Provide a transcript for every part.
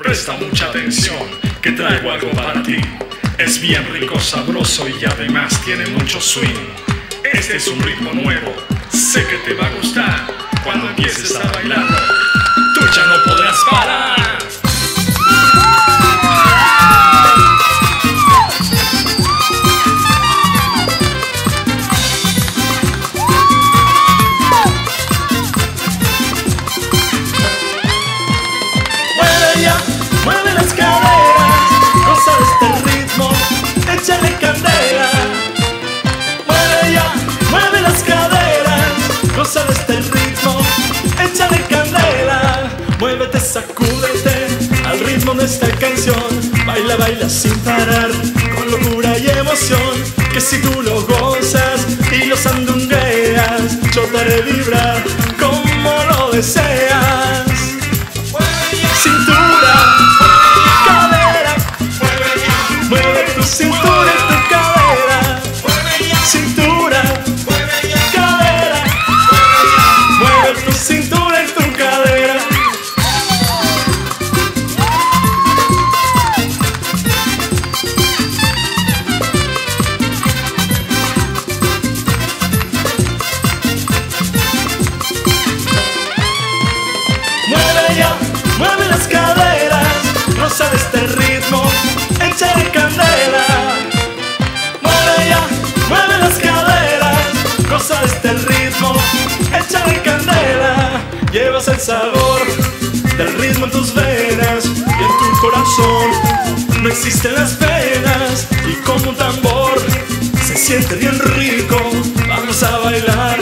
Presta mucha atención, que traigo algo para ti. Es bien rico, sabroso y además tiene mucho swing. Este es un ritmo nuevo, sé que te va a gustar. Cuando empieces a bailarlo, tú ya no podrás parar. Goza de este ritmo, échale candela. Muévete, sacúdete al ritmo de esta canción. Baila, baila sin parar, con locura y emoción. Que si tú lo gozas y lo sandungueas, yo te haré vibrar como lo deseas. Rosa de este ritmo, échale candela. Llevas el sabor del ritmo en tus venas y en tu corazón. No existen las penas y como un tambor se siente bien rico. Vamos a bailar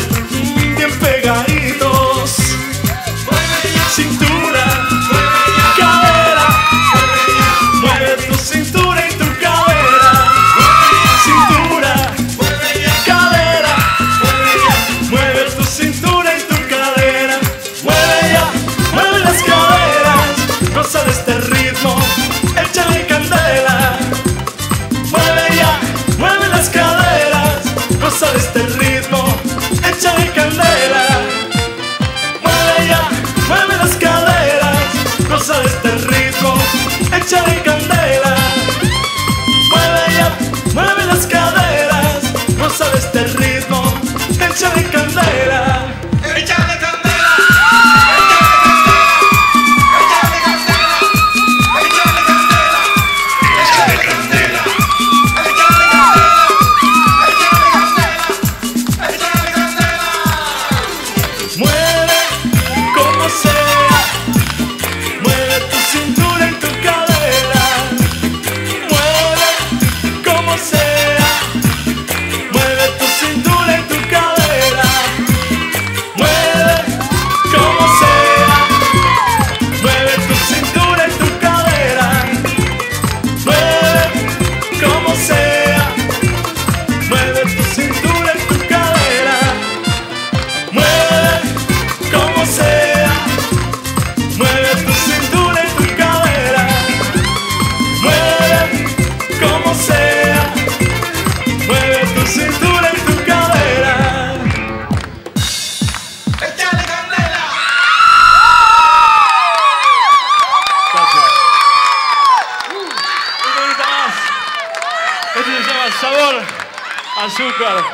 azúcar.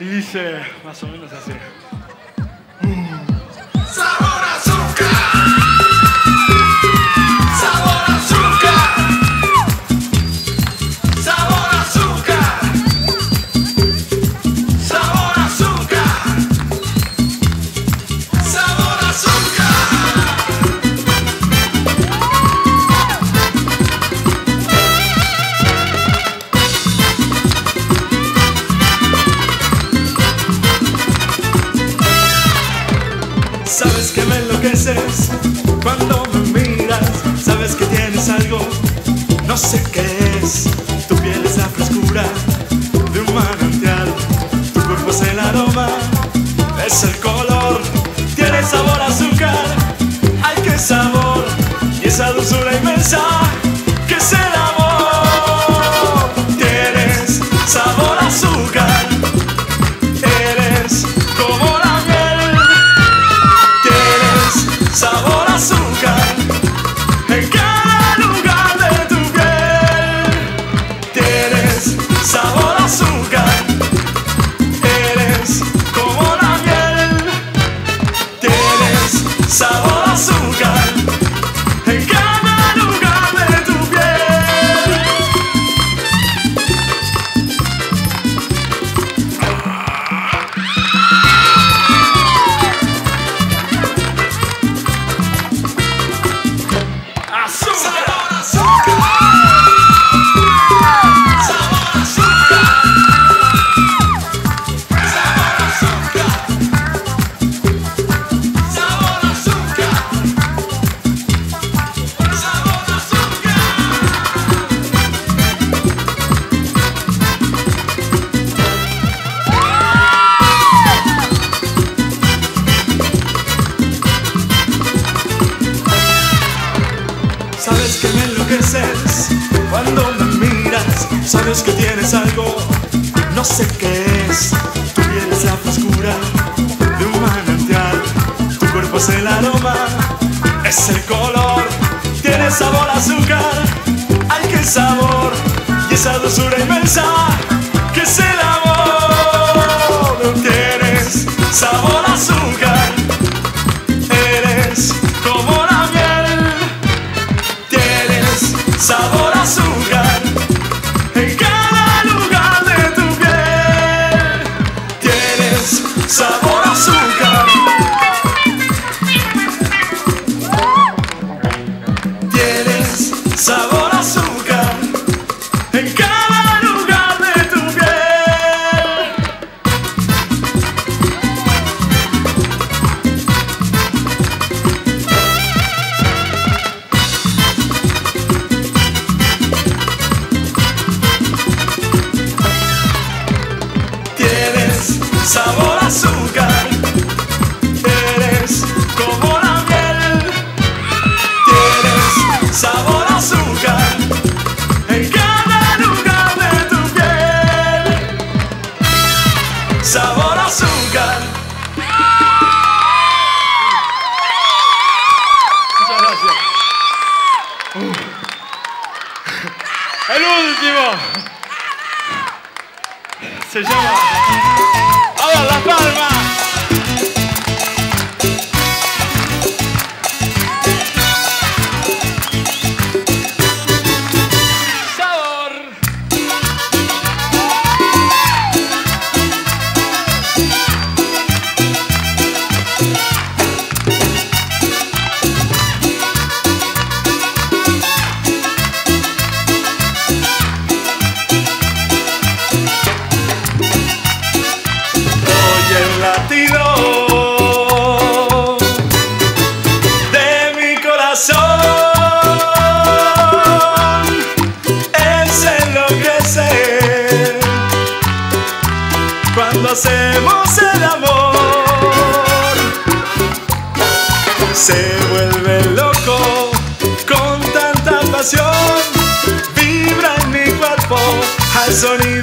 Y dice más o menos así. Sabes que me enloqueces cuando me miras. Sabes que tienes algo, no sé qué es. Tu piel es la frescura de un manantial. Tu cuerpo es el aroma, es el color. Tiene sabor azúcar, ay qué sabor. Y esa dulzura Sabes que tienes algo, no sé qué es. Tu piel es la frescura de un manantial. Tu cuerpo es el aroma, es el color. Tiene sabor azúcar, ay qué sabor. Y esa dulzura inmensa que es el amor. Tienes sabor gracias. El último. Se llama. Ahora las palmas. Pasión vibra en mi cuerpo al sonido